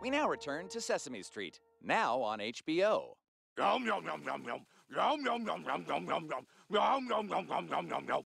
We now return to Sesame Street, now on HBO. Yum, yum, yum, yum, yum. Yum, yum, yum, yum, yum, yum, yum. Yum, yum, yum, yum, yum, yum, yum.